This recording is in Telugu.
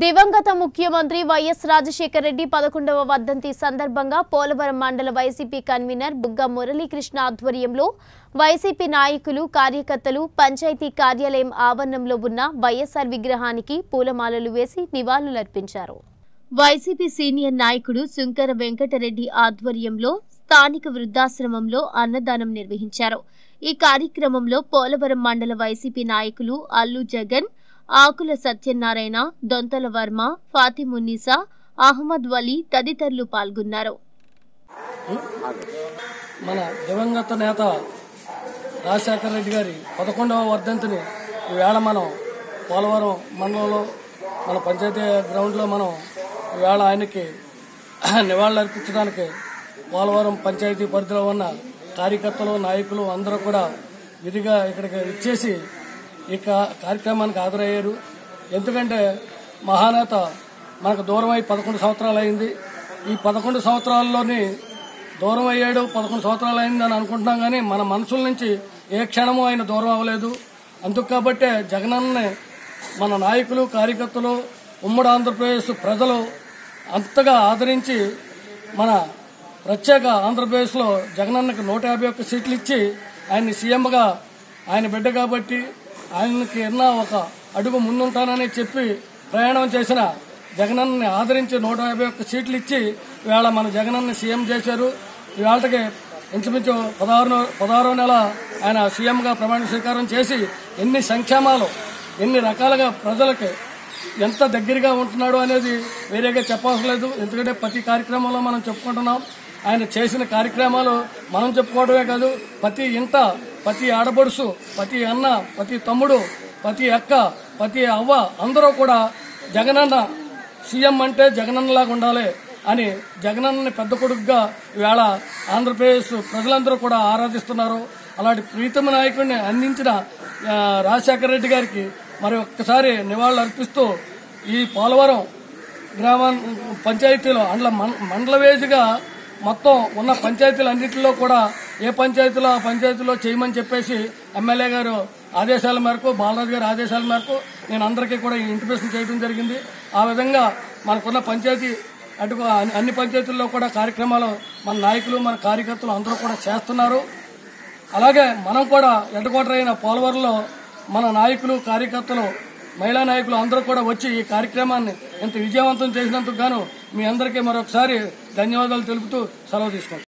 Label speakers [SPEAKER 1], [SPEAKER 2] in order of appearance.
[SPEAKER 1] దివంగత ముఖ్యమంత్రి వైఎస్ రాజశేఖర రెడ్డి పదకొండవ వర్ధంతి సందర్భంగా పోలవరం మండల వైసీపీ కన్వీనర్ బుగ్గ మురళీకృష్ణ ఆధ్వర్యంలో వైసీపీ నాయకులు కార్యకర్తలు పంచాయతీ కార్యాలయం ఆవరణంలో ఉన్న వైఎస్ఆర్ విగ్రహానికి పూలమాలలు వేసి నివాళులర్పించారు. వైసీపీ సీనియర్ నాయకుడు శుంకర వెంకటరెడ్డి ఆధ్వర్యంలో స్థానిక వృద్ధాశ్రమంలో అన్నదానం నిర్వహించారు. ఈ కార్యక్రమంలో పోలవరం మండల వైసీపీ నాయకులు అల్లు జగన్ ఆకుల సత్యనారాయణ దొంతల వర్మ ఫాతిమున్నీసా అహ్మద్ వలీ తదితరులు పాల్గొన్నారు.
[SPEAKER 2] మన దివంగత నేత రాజశేఖర రెడ్డి గారి పదకొండవ వర్ధంతిని ఈవేళ మనం పోలవరం మండలంలో మన పంచాయతీ గ్రౌండ్లో మనం ఈవేళ ఆయనకి నివాళులు అర్పించడానికి పోలవరం పంచాయతీ పరిధిలో ఉన్న కార్యకర్తలు నాయకులు అందరూ కూడా విధిగా ఇక్కడికి ఇచ్చేసి ఈ కార్యక్రమానికి హాజరయ్యారు. ఎందుకంటే మహానేత మనకు దూరం అయి పదకొండు సంవత్సరాలు అయింది. ఈ పదకొండు సంవత్సరాల్లోని దూరం అయ్యాడు పదకొండు సంవత్సరాలు అయింది అని అనుకుంటున్నాం కానీ మన మనసుల నుంచి ఏ క్షణము ఆయన దూరం అవ్వలేదు. అందుకు కాబట్టే జగనన్నని మన నాయకులు కార్యకర్తలు ఉమ్మడి ఆంధ్రప్రదేశ్ ప్రజలు అంతగా ఆదరించి మన ప్రత్యేక ఆంధ్రప్రదేశ్లో జగనన్నకి నూట యాభై ఒక్క సీట్లు ఇచ్చి ఆయన్ని సీఎంగా ఆయన బిడ్డ కాబట్టి ఆయనకి ఎన్నో ఒక అడుగు ముందుంటానని చెప్పి ప్రయాణం చేసిన జగనన్నని ఆదరించి నూట యాభై ఒక్క సీట్లు ఇచ్చి ఇవాళ మన జగనన్ని సీఎం చేశారు. ఇవాళకి ఇంచుమించు పదహారు పదహారో నెల ఆయన సీఎంగా ప్రమాణ స్వీకారం చేసి ఎన్ని సంక్షేమాలు ఎన్ని రకాలుగా ప్రజలకి ఎంత దగ్గరగా ఉంటున్నాడు అనేది వేరేగా చెప్పవసరం లేదు. ఎందుకంటే ప్రతి కార్యక్రమంలో మనం చెప్పుకుంటున్నాం. ఆయన చేసిన కార్యక్రమాలు మనం చెప్పుకోవడమే కాదు ప్రతి ఇంట ప్రతి ఆడబడుసు ప్రతి అన్న ప్రతి తమ్ముడు ప్రతి అక్క ప్రతి అవ్వ అందరూ కూడా జగనన్న సీఎం అంటే జగనన్నలాగా ఉండాలి అని జగనన్నని పెద్ద కొడుకుగా ఇవాళ ఆంధ్రప్రదేశ్ ప్రజలందరూ కూడా ఆరాధిస్తున్నారు. అలాంటి ప్రీతమ నాయకుడిని అందించిన రాజశేఖర రెడ్డి గారికి మరి ఒక్కసారి నివాళులు అర్పిస్తూ ఈ పోలవరం గ్రామ పంచాయతీలో అండ్ల మండల వేసిగా మొత్తం ఉన్న పంచాయతీలు అన్నింటిలో కూడా ఏ పంచాయతీలో ఆ పంచాయతీలో చేయమని చెప్పేసి ఎమ్మెల్యే గారు ఆదేశాల మేరకు బాలరాజు గారి ఆదేశాల మేరకు నేను అందరికీ కూడా ఇంటిమేషన్ చేయడం జరిగింది. ఆ విధంగా మనకున్న పంచాయతీ అటు అన్ని- పంచాయతీల్లో కూడా కార్యక్రమాలు మన నాయకులు మన కార్యకర్తలు అందరూ కూడా చేస్తున్నారు. అలాగే మనం కూడా ఎడ్డకోటరైన పోలవరంలో మన నాయకులు కార్యకర్తలు మహిళా నాయకులు అందరూ కూడా వచ్చి ఈ కార్యక్రమాన్ని ఇంత విజయవంతం చేసినందుకు గాను మీ అందరికీ మరొకసారి ధన్యవాదాలు తెలుపుతూ సెలవు తీసుకుంటాం